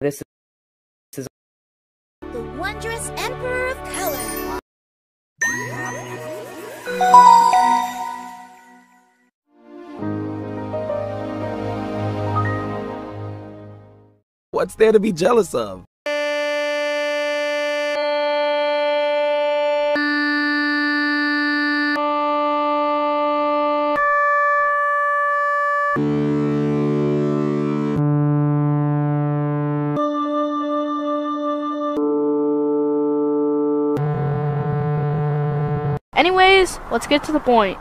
This is The wondrous Emperor of Color. What's there to be jealous of? Anyways, let's get to the point.